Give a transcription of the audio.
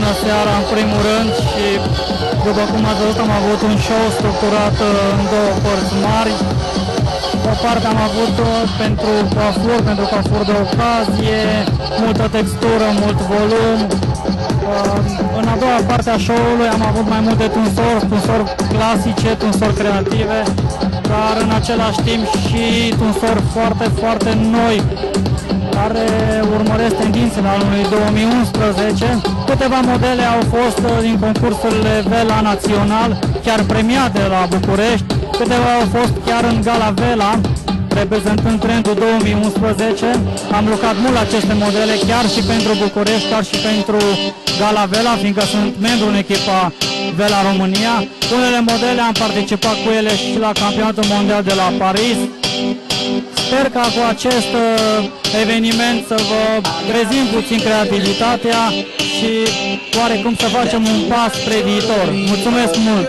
bună seara în primul rând și după cum ați văzut am avut un show structurat uh, în două părți mari. O parte am avut pentru coafur, pentru coafur de ocazie, multă textură, mult volum. Uh, în a doua parte a show-ului am avut mai multe tunsori, tunsori clasice, tunsori creative, dar în același timp și tunsori foarte, foarte noi care urmăresc tendințele anului 2011. Câteva modele au fost uh, din concursurile Vela Național, chiar premiate la București. Câteva au fost chiar în Gala Vela, reprezentând trendul 2011. Am lucrat mult la aceste modele, chiar și pentru București, chiar și pentru Gala Vela, fiindcă sunt membru în echipa Vela România. Unele modele am participat cu ele și la campionatul mondial de la Paris. Sper ca cu acest uh, eveniment să vă trezim puțin creativitatea și oarecum să facem un pas spre viitor. Mulțumesc mult!